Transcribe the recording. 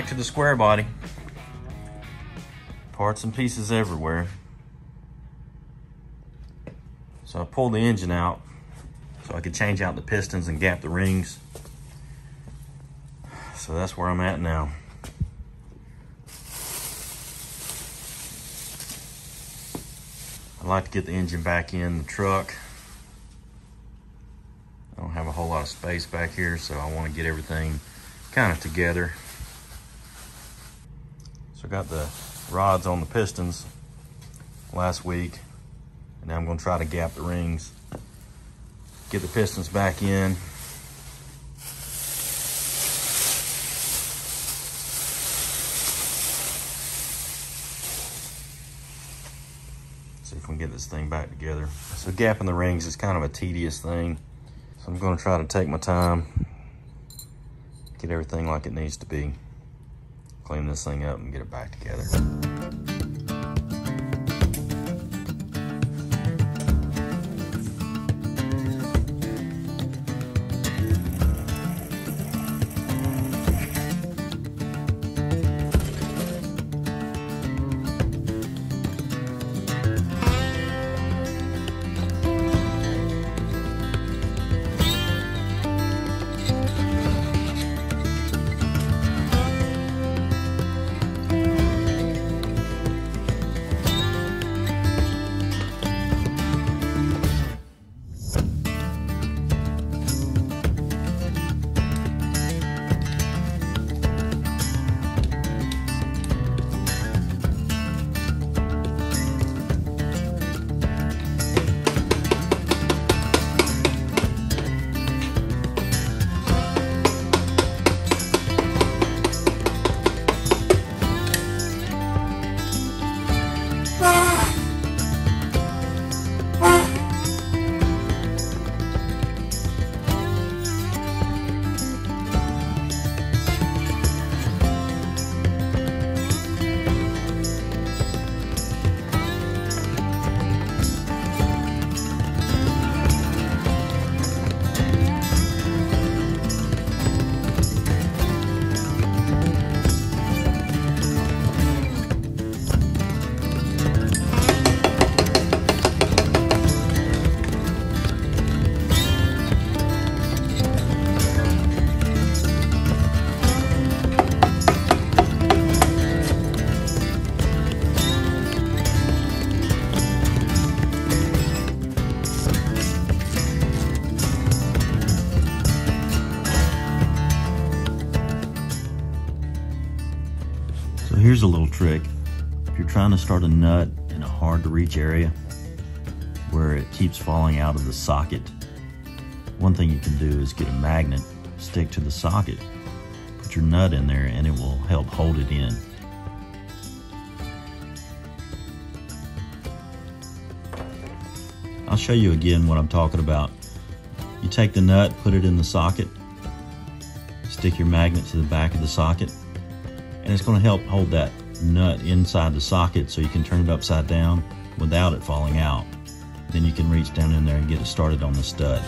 back to the square body. Parts and pieces everywhere. So I pulled the engine out so I could change out the pistons and gap the rings. So that's where I'm at now. I'd like to get the engine back in the truck. I don't have a whole lot of space back here, so I want to get everything kind of together. So I got the rods on the pistons last week, and now I'm going to try to gap the rings, get the pistons back in. See if we can get this thing back together. So gapping the rings is kind of a tedious thing. So I'm gonna try to take my time, get everything like it needs to be, clean this thing up and get it back together. Trying to start a nut in a hard to reach area where it keeps falling out of the socket, one thing you can do is get a magnet, stick to the socket, put your nut in there and it will help hold it in. I'll show you again what I'm talking about. You take the nut, put it in the socket, stick your magnet to the back of the socket, and it's going to help hold that nut inside the socket so you can turn it upside down without it falling out. Then you can reach down in there and get it started on the stud.